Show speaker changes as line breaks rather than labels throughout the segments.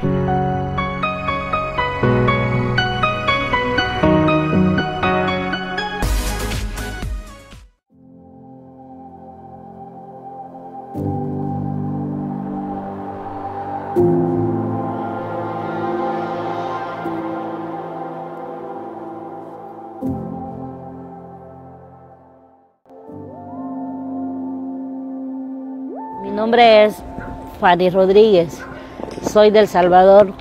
Mi nombre es Fanny Rodríguez, soy del Salvador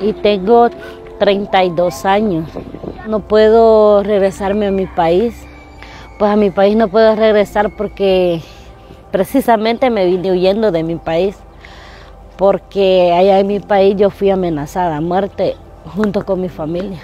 y tengo 32 años. No puedo regresarme a mi país, pues a mi país no puedo regresar porque precisamente me vine huyendo de mi país, porque allá en mi país yo fui amenazada a muerte junto con mi familia.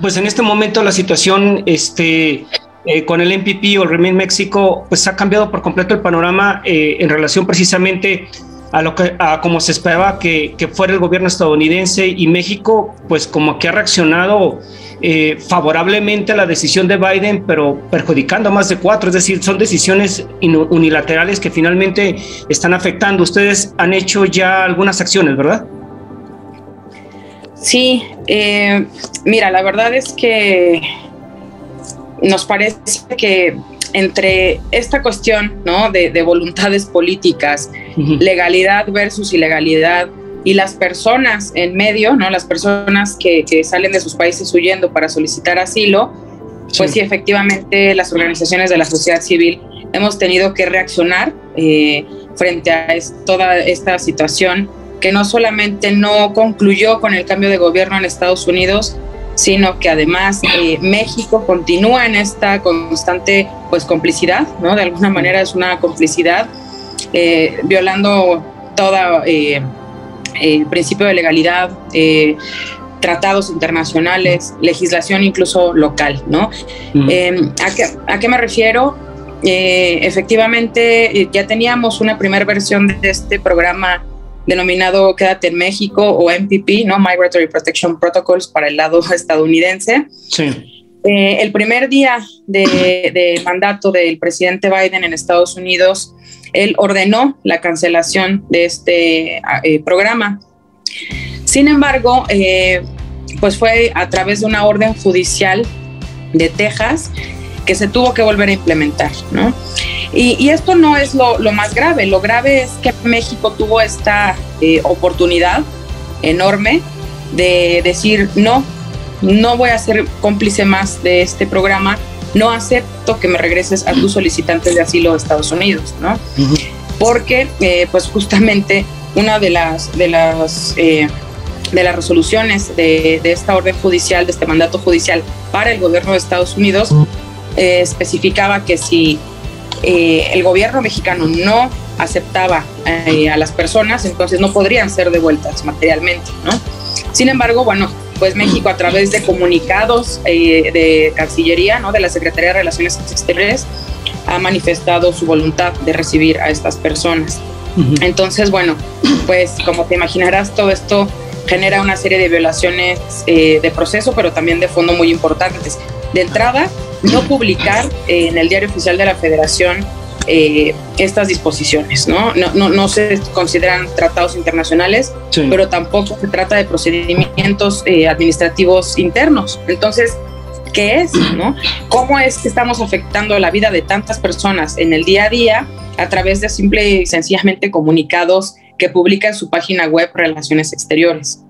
Pues en este momento la situación este, eh, con el MPP o el Remain México, pues ha cambiado por completo el panorama eh, en relación precisamente a lo que a como se esperaba que, que, fuera el gobierno estadounidense y México, pues como que ha reaccionado eh, favorablemente a la decisión de Biden, pero perjudicando a más de cuatro, es decir, son decisiones unilaterales que finalmente están afectando. Ustedes han hecho ya algunas acciones, ¿verdad?
Sí, eh, mira, la verdad es que nos parece que entre esta cuestión ¿no? de, de voluntades políticas, uh -huh. legalidad versus ilegalidad, y las personas en medio, ¿no? las personas que, que salen de sus países huyendo para solicitar asilo, sí. pues sí, efectivamente las organizaciones de la sociedad civil hemos tenido que reaccionar eh, frente a es, toda esta situación que no solamente no concluyó con el cambio de gobierno en Estados Unidos, sino que además eh, México continúa en esta constante pues complicidad, ¿no? De alguna manera es una complicidad eh, violando toda eh, el principio de legalidad, tratados internacionales, legislación incluso local, ¿no? ¿a, qué, ¿a, qué, me refiero? efectivamente, ya teníamos una primera versión de este programa denominado Quédate en México o MPP, ¿no? Migratory Protection Protocols para el lado estadounidense.
Sí.
Eh, el primer día de, de, mandato del presidente Biden en Estados Unidos, él ordenó la cancelación de este eh, programa. Sin embargo, eh, pues fue a través de una orden judicial de Texas que se tuvo que volver a implementar, ¿no? Y, y esto no es lo, lo, más grave, lo grave es que México tuvo esta eh, oportunidad enorme de decir, no, no voy a ser cómplice más de este programa, no acepto que me regreses a tus solicitantes de asilo de Estados Unidos, ¿no? Uh -huh. Porque, eh, pues justamente, una de las, de las, eh, de las resoluciones de, de, esta orden judicial, de este mandato judicial para el gobierno de Estados Unidos, eh, especificaba que si eh, el gobierno mexicano no aceptaba eh, a las personas, entonces no podrían ser devueltas materialmente, ¿no? Sin embargo, bueno, pues México a través de comunicados de Cancillería, ¿no? De la Secretaría de Relaciones Exteriores, ha manifestado su voluntad de recibir a estas personas. Entonces, bueno, pues como te imaginarás, todo esto genera una serie de violaciones de proceso, pero también de fondo muy importantes. De entrada, no publicar eh, en el diario oficial de la federación eh, estas disposiciones, ¿no? No, ¿no? no, se consideran tratados internacionales, sí. pero tampoco se trata de procedimientos eh, administrativos internos. Entonces, ¿qué es? ¿no? ¿Cómo es que estamos afectando la vida de tantas personas en el día a día a través de simple y sencillamente comunicados que publica en su página web Relaciones Exteriores.